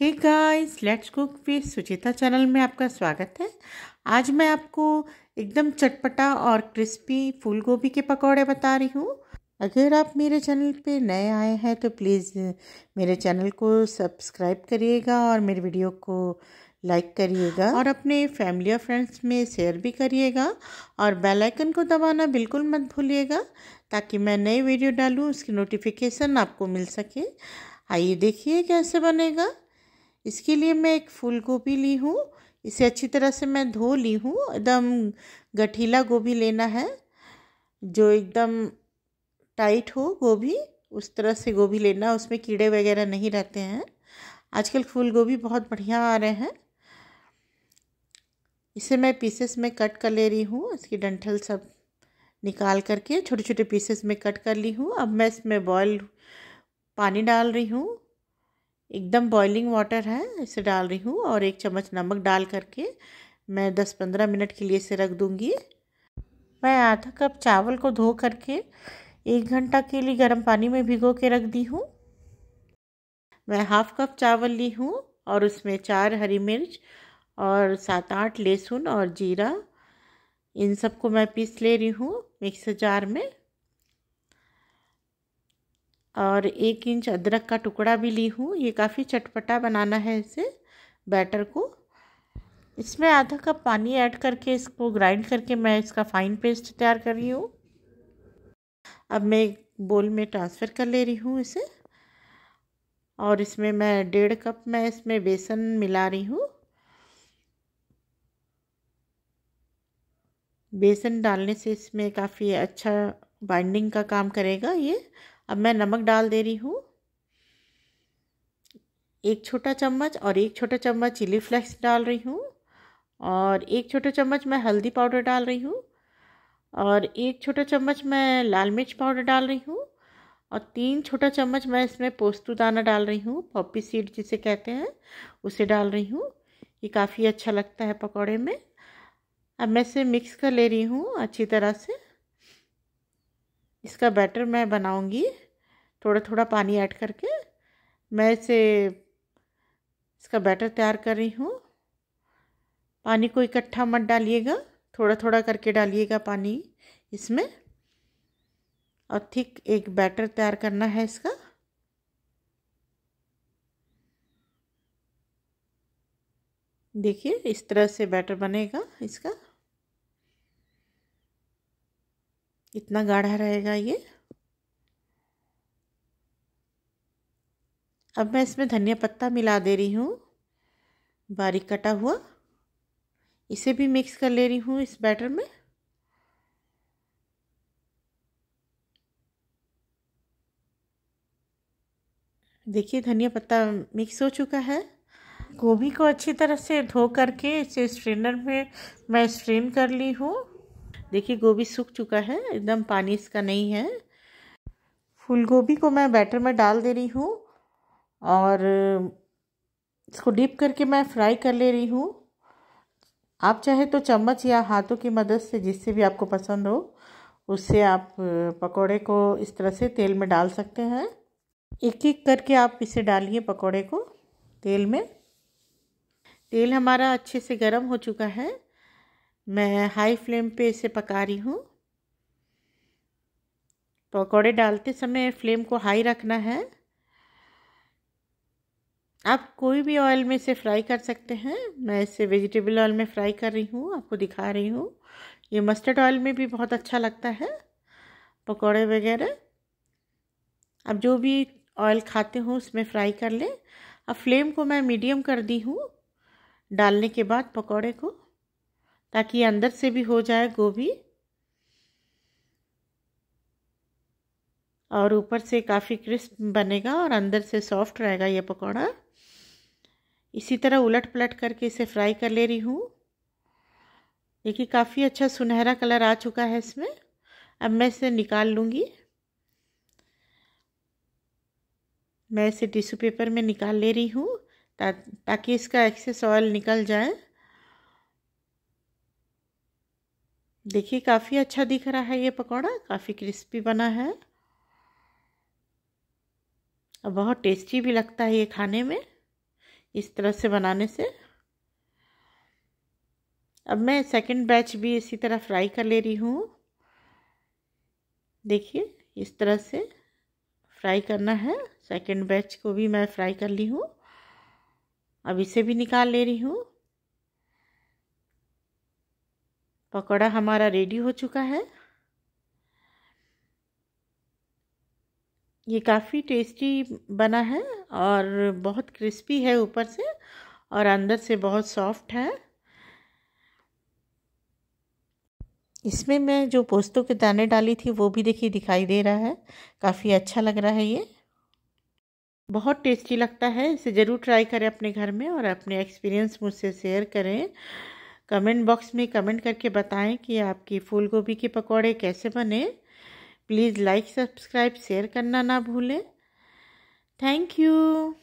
Hey guys let's cook with Suchita channel में आपका स्वागत है। आज मैं आपको एकदम चटपटा और क्रिस्पी फूल गोभी के पकौड़े बता रही हूँ। अगर आप मेरे चैनल पे नए आए हैं तो प्लीज़ मेरे चैनल को सब्सक्राइब करिएगा और मेरे वीडियो को लाइक करिएगा। और अपने फैमिली और फ्रेंड्स में शेयर भी करिएगा। और बेल आइकन को दबाना बिल्कुल मत भूलिएगा, ताकि मैं नई वीडियो डालूँ, उसकी नोटिफिकेशन आपको मिल सके। आइए देखिए कैसे बनेगा। इसके लिए मैं एक फूल गोभी ली हूँ। इसे अच्छी तरह से मैं धो ली हूँ। एकदम गठीला गोभी लेना है। जो एकदम टाइट हो गोभी, उस तरह से गोभी लेना। उसमें कीड़े वगैरह नहीं रहते हैं। आजकल फूल गोभी बहुत बढ़िया आ रहे हैं। इसे मैं पीसेस में कट कर ले रही हूँ। इसकी डंठल सब निकाल करके छोटे छोटे पीसेस में कट कर ली हूँ। अब मैं इसमें बॉयल पानी डाल रही हूँ। एकदम बॉइलिंग वाटर है, इसे डाल रही हूँ और एक चम्मच नमक डाल करके मैं दस पंद्रह मिनट के लिए इसे रख दूँगी। मैं आधा कप चावल को धो करके एक घंटा के लिए गर्म पानी में भिगो के रख दी हूँ। मैं हाफ़ कप चावल ली हूँ और उसमें चार हरी मिर्च और सात आठ लहसुन और जीरा, इन सबको मैं पीस ले रही हूँ मिक्सर जार में। और एक इंच अदरक का टुकड़ा भी ली हूँ। ये काफ़ी चटपटा बनाना है इसे, बैटर को। इसमें आधा कप पानी ऐड करके इसको ग्राइंड करके मैं इसका फाइन पेस्ट तैयार कर रही हूँ। अब मैं एक बोल में ट्रांसफ़र कर ले रही हूँ इसे। और इसमें मैं डेढ़ कप मैं इसमें बेसन मिला रही हूँ। बेसन डालने से इसमें काफ़ी अच्छा बाइंडिंग का काम करेगा ये। अब मैं नमक डाल दे रही हूँ। एक छोटा चम्मच और एक छोटा चम्मच चिली फ्लेक्स डाल रही हूँ और एक छोटा चम्मच मैं हल्दी पाउडर डाल रही हूँ और एक छोटा चम्मच मैं लाल मिर्च पाउडर डाल रही हूँ और तीन छोटा चम्मच मैं इसमें पोस्तू दाना डाल रही हूँ, पॉपी सीड जिसे कहते हैं, उसे डाल रही हूँ। ये काफ़ी अच्छा लगता है पकौड़े में। अब मैं इसे मिक्स कर ले रही हूँ अच्छी तरह से। इसका बैटर मैं बनाऊँगी। थोड़ा थोड़ा पानी ऐड करके। मैं इसे इसका बैटर तैयार कर रही हूँ। पानी को इकट्ठा मत डालिएगा। थोड़ा थोड़ा करके डालिएगा पानी इसमें। और ठीक एक बैटर तैयार करना है इसका। देखिए, इस तरह से बैटर बनेगा इसका। इतना गाढ़ा रहेगा ये? अब मैं इसमें धनिया पत्ता मिला दे रही हूँ। बारीक कटा हुआ। इसे भी मिक्स कर ले रही हूँ इस बैटर में। देखिए, धनिया पत्ता मिक्स हो चुका है। गोभी को अच्छी तरह से धो करके इसे स्ट्रेनर में मैं स्ट्रेन कर ली हूँ। देखिए, गोभी सूख चुका है, एकदम पानी इसका नहीं है। फूल गोभी को मैं बैटर में डाल दे रही हूँ और इसको डीप करके मैं फ्राई कर ले रही हूँ। आप चाहे तो चम्मच या हाथों की मदद से जिससे भी आपको पसंद हो, उससे आप पकोड़े को इस तरह से तेल में डाल सकते हैं। एक एक करके आप इसे डालिए पकोड़े को तेल में। तेल हमारा अच्छे से गर्म हो चुका है। मैं हाई फ्लेम पे इसे पका रही हूँ। पकौड़े डालते समय फ्लेम को हाई रखना है। आप कोई भी ऑयल में इसे फ्राई कर सकते हैं। मैं इसे वेजिटेबल ऑयल में फ्राई कर रही हूँ, आपको दिखा रही हूँ। ये मस्टर्ड ऑयल में भी बहुत अच्छा लगता है। पकौड़े वगैरह। अब जो भी ऑयल खाते हो उसमें फ्राई कर लें। अब फ्लेम को मैं मीडियम कर दी हूँ। डालने के बाद पकौड़े को। ताकि अंदर से भी हो जाए गोभी। और ऊपर से काफ़ी क्रिस्प बनेगा और अंदर से सॉफ्ट रहेगा ये पकौड़ा। इसी तरह उलट पलट करके इसे फ्राई कर ले रही हूँ। देखिए काफ़ी अच्छा सुनहरा कलर आ चुका है इसमें। अब मैं इसे निकाल लूँगी। मैं इसे टिश्यू पेपर में निकाल ले रही हूँ ता, ताकि इसका एक्सेस ऑयल निकल जाए। देखिए, काफ़ी अच्छा दिख रहा है ये पकौड़ा, काफ़ी क्रिस्पी बना है। और बहुत टेस्टी भी लगता है ये खाने में, इस तरह से बनाने से। अब मैं सेकंड बैच भी इसी तरह फ्राई कर ले रही हूँ। देखिए, इस तरह से फ्राई करना है। सेकंड बैच को भी मैं फ्राई कर ली हूँ। अब इसे भी निकाल ले रही हूँ। पकौड़ा हमारा रेडी हो चुका है। ये काफ़ी टेस्टी बना है और बहुत क्रिस्पी है ऊपर से और अंदर से बहुत सॉफ्ट है। इसमें मैं जो पोस्तों के दाने डाली थी वो भी देखिए दिखाई दे रहा है। काफ़ी अच्छा लग रहा है ये। बहुत टेस्टी लगता है। इसे ज़रूर ट्राई करें अपने घर में और अपने एक्सपीरियंस मुझसे शेयर करें। कमेंट बॉक्स में कमेंट करके बताएँ कि आपकी फूल गोभी के पकौड़े कैसे बने। प्लीज़ लाइक, सब्सक्राइब, शेयर करना ना भूलें। Thank you.